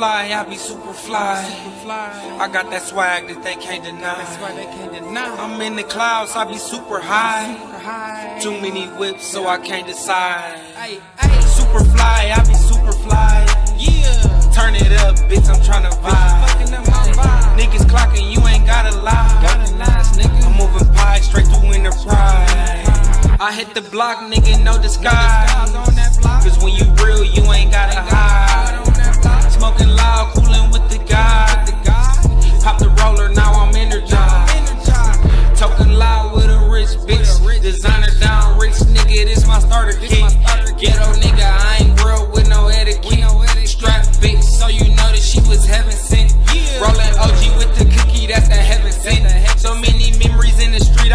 fly, I be super fly. I got that swag that they can't deny. I'm in the clouds, I be super high. Too many whips, so I can't decide. Super fly, I be super fly. Yeah. Turn it up, bitch, I'm tryna vibe. Niggas clocking, you ain't gotta lie. I'm moving pie straight through enterprise. I hit the block, nigga, no disguise. Cause when you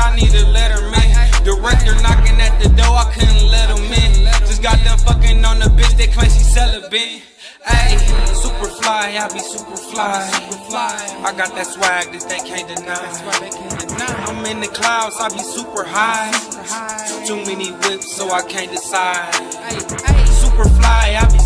in I need a letterman. Director knocking at the door, I couldn't let him in. Just got done fucking on the bitch, they claim she celibate. Ayy, super fly, I be super fly. I got that swag that they can't deny. I'm in the clouds, I be super high. Too many whips, so I can't decide. Super fly, I be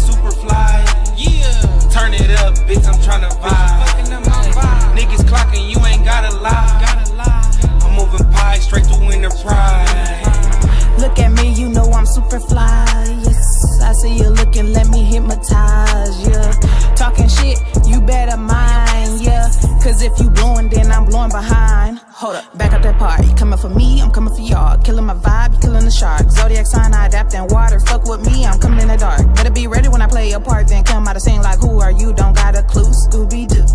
super fly. Yes, I see you looking, let me hypnotize. Yeah, talking shit, you better mind. Yeah, cause if you blowing, then I'm blowing behind. Hold up, back up that part. You coming for me, I'm coming for y'all. Killing my vibe, you killing the shark. Zodiac sign, I adapt in water. Fuck with me, I'm coming in the dark. Better be ready when I play a part, then come out of scene like who are you? Don't got a clue, Scooby Doo.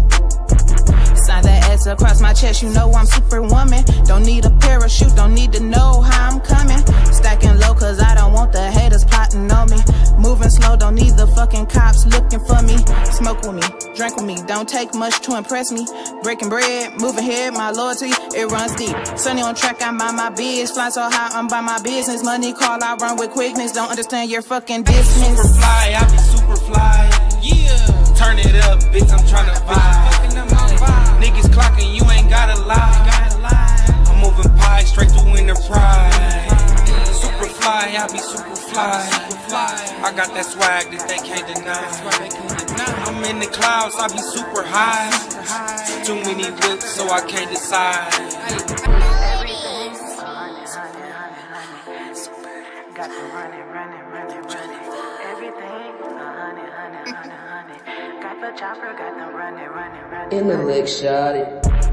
Sign that S across my chest, you know I'm superwoman. Don't need a parachute, don't need to know how I'm coming. Looking for me. Smoke with me, drink with me, don't take much to impress me. Breaking bread, moving ahead, my loyalty, it runs deep. Sunni on track, I'm by my biz. Fly so high, I'm by my business. Money call, I run with quickness. Don't understand your fucking Super business. fly, I be super fly. Yeah. Turn it up, bitch, I'm trying to vibe. Niggas clocking, you ain't gotta lie. I'm moving pie straight through enterprise. Super fly, I be super fly. I got that swag that they can't deny. I'm in the clouds, I be super high. Too many whips, so I can't decide. Got the running, running, running, running. Everything, honey, honey, honey, honey. Got the chopper, got the running, running, running. In the lick, shot it.